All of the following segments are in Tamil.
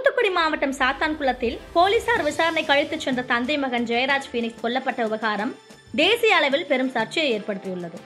தூத்துக்குடி மாவட்டம் சாத்தான்குளத்தில் போலீசார் விசாரணை கழித்து சென்ற தந்தை மகன் ஜெயராஜ் பீனிக்ஸ் கொல்லப்பட்ட விவகாரம் தேசிய அளவில் பெரும் சர்ச்சையை ஏற்படுத்தியுள்ளது.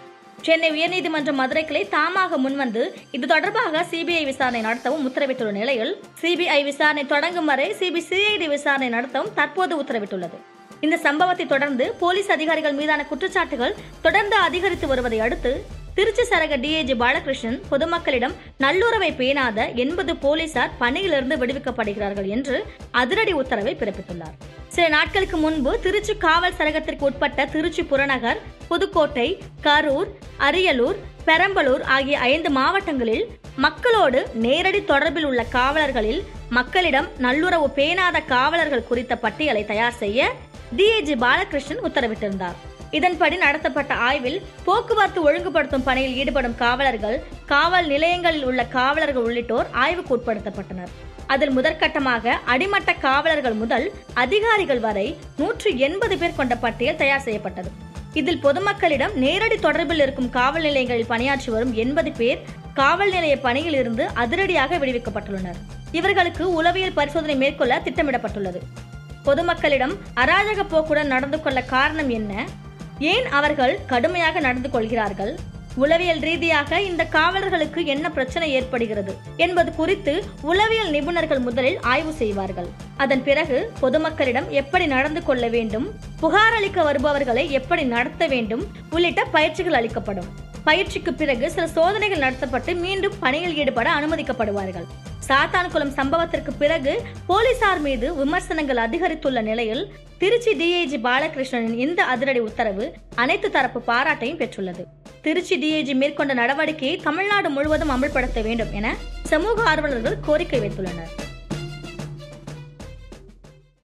சென்னை உயர்நீதிமன்ற மதுரை கிளை தாமாக முன்வந்து இது தொடர்பாக சிபிஐ விசாரணை நடத்தவும் உத்தரவிட்டுள்ள நிலையில் சிபிஐ விசாரணை தொடங்கும் வரை சிபிசிஐடி விசாரணை நடத்தவும் தற்போது உத்தரவிட்டுள்ளது. இந்த சம்பவத்தை தொடர்ந்து போலீஸ் அதிகாரிகள் மீதான குற்றச்சாட்டுகள் தொடர்ந்து அதிகரித்து வருவதை அடுத்து திருச்சி சரக டிஏஜி பாலகிருஷ்ணன் பொதுமக்களிடம் நல்லுறவை பேணாத எண்பது போலீசார் பணியிலிருந்து விடுவிக்கப்படுகிறார்கள் என்று அதிரடி உத்தரவை பிறப்பித்துள்ளார். சில நாட்களுக்கு முன்பு திருச்சி காவல் சரகத்திற்கு உட்பட்ட திருச்சி புறநகர் புதுக்கோட்டை கரூர் அரியலூர் பெரம்பலூர் ஆகிய ஐந்து மாவட்டங்களில் மக்களோடு நேரடி தொடர்பில் உள்ள காவலர்களில் மக்களிடம் நல்லுறவு பேணாத காவலர்கள் குறித்த பட்டியலை தயார் செய்ய டிஏஜி பாலகிருஷ்ணன் உத்தரவிட்டிருந்தார். இதன்படி நடத்தப்பட்ட ஆய்வில் போக்குவரத்து ஒழுங்குபடுத்தும் பணியில் ஈடுபடும் காவலர்கள் காவல் நிலையங்களில் உள்ள காவலர்கள் உள்ளிட்டோர் ஆய்வுக்கு உட்படுத்தப்பட்டனர். அதில் முதற்கட்டமாக அடிமட்ட காவலர்கள் முதல் அதிகாரிகள் வரை நூற்று எண்பது பேர் கொண்ட பட்டியல் தயார் செய்யப்பட்டது. இதில் பொதுமக்களிடம் நேரடி தொடர்பில் இருக்கும் காவல் நிலையங்களில் பணியாற்றி வரும் எண்பது பேர் காவல் நிலைய பணியில் இருந்து அதிரடியாக விடுவிக்கப்பட்டுள்ளனர். இவர்களுக்கு உளவியல் பரிசோதனை மேற்கொள்ள திட்டமிடப்பட்டுள்ளது. பொதுமக்களிடம் அராஜக போக்குடன் நடந்து கொள்ள காரணம் என்ன? ஏன் அவர்கள் கடுமையாக நடந்து கொள்கிறார்கள்? உளவியல் ரீதியாக இந்த காவலர்களுக்கு என்ன பிரச்சனை ஏற்படுகிறது என்பது குறித்து உளவியல் நிபுணர்கள் முதலில் ஆய்வு செய்வார்கள். அதன் பிறகு பொதுமக்களிடம் எப்படி நடந்து கொள்ள வேண்டும் புகார் அளிக்க வருபவர்களை எப்படி நடத்த வேண்டும் உள்ளிட்ட பயிற்சிகள் அளிக்கப்படும். பயிற்சிக்கு பிறகு சில சோதனைகள் நடத்தப்பட்டு மீண்டும் பணியில் ஈடுபட அனுமதிக்கப்படுவார்கள். சாத்தான்குளம் சம்பவத்திற்கு பிறகு போலீசார் மீது விமர்சனங்கள் அதிகரித்துள்ள நிலையில் திருச்சி டிஐஜி பாலகிருஷ்ணனின் இந்த அதிரடி உத்தரவு அனைத்து தரப்பு பாராட்டையும் பெற்றுள்ளது. திருச்சி டிஐஜி மேற்கொண்ட நடவடிக்கையை தமிழ்நாடு முழுவதும் அமல்படுத்த வேண்டும் என சமூக ஆர்வலர்கள் கோரிக்கை வைத்துள்ளனர்.